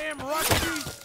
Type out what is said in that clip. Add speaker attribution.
Speaker 1: goddamn rusty!